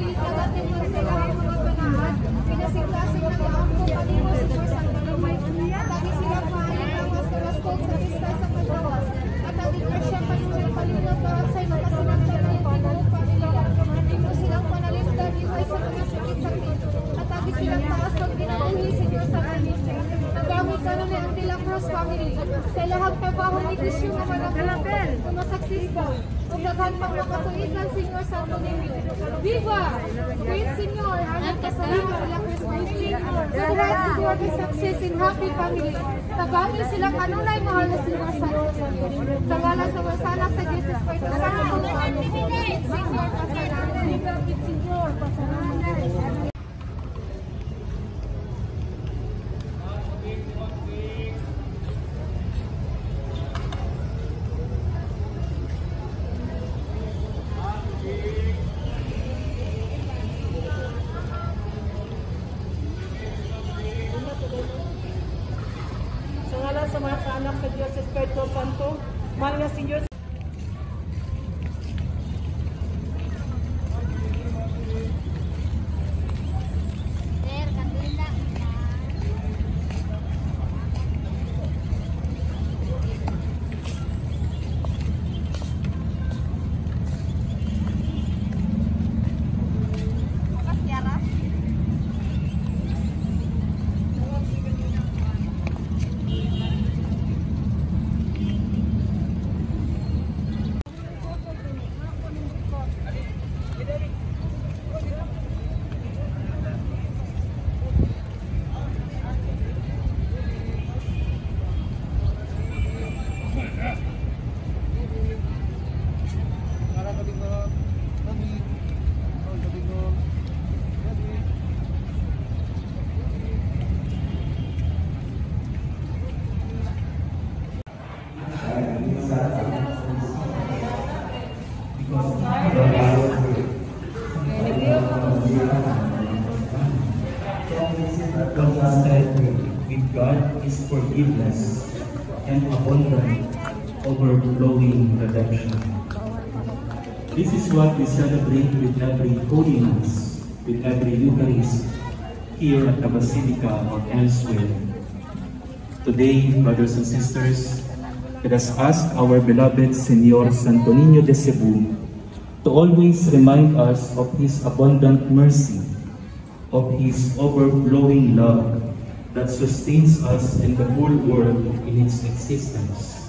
Thank you. Family. Sa lahag trabaho ni Cristo nga managulapel. Kumasaksisbo. Ug daghan pang makatuigan, Senyor Santo Niño. Viva! Great Senyor, anong kasalamat De La Cruz family. To the right to work and success in happy family. Tagamit silang kanunay mahal na Senyor Santo Niño. Sa ngalan sa masanak sa Jesus Christ. Santo Niño. Senyor, pasalamat. Senyor, pasalamat. God is forgiveness and abundant, overflowing redemption. This is what we celebrate with every Holy Mass, with every Eucharist, here at the Basilica or elsewhere. Today, brothers and sisters, let us ask our beloved Senor Santo Niño de Cebu to always remind us of His abundant mercy, of His overflowing love that sustains us and the whole world in its existence.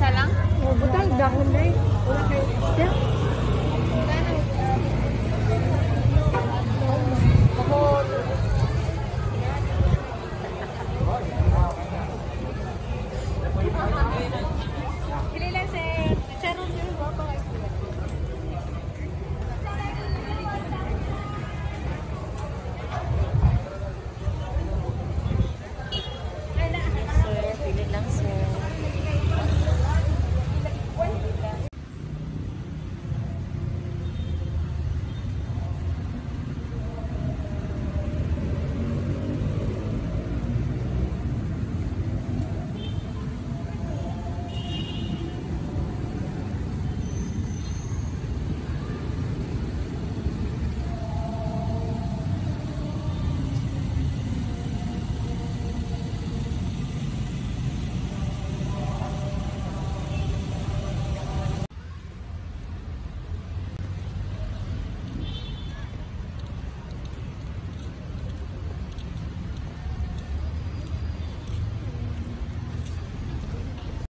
Salang? Butang dahon na eh.